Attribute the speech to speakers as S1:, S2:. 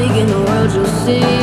S1: seeking the world you'll see.